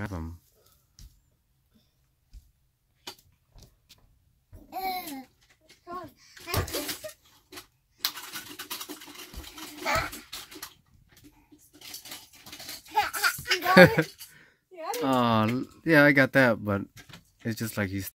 grab them. oh, yeah, I got that, but it's just like he's